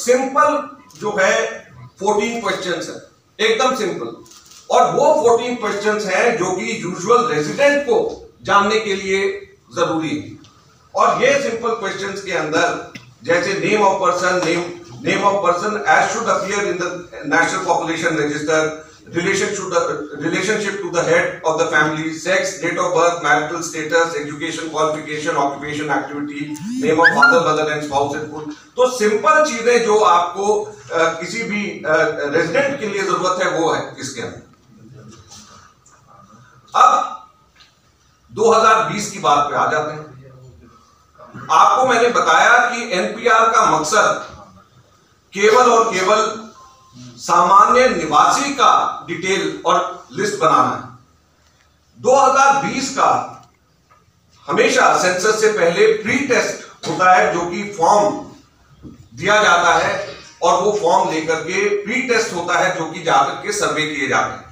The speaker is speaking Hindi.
सिंपल जो है फोर्टीन क्वेश्चन है। एकदम सिंपल। और वो फोर्टीन क्वेश्चन है जो कि यूजुअल रेजिडेंट को जानने के लिए ज़रूरी है। और ये सिंपल क्वेश्चन के अंदर, जैसे name of person name name of person as should appear in the national population register relation to the relationship to the head of the family sex date of birth marital status education qualification occupation activity name of father mother and spouse and full तो सिंपल चीज़ें जो आपको आ, किसी भी रेजिडेंट के लिए ज़रूरत है वो है इसके अंदर अब 2020 की बात पे आ जाते हैं आपको मैंने बताया कि एनपीआर का मकसद केवल और केवल सामान्य निवासी का डिटेल और लिस्ट बनाना है। 2020 का हमेशा सेंसस से पहले प्री टेस्ट होता है, जो कि फॉर्म दिया जाता है और वो फॉर्म लेकर के प्री टेस्ट होता है, जो कि जाकर के सर्वे किए जाते हैं।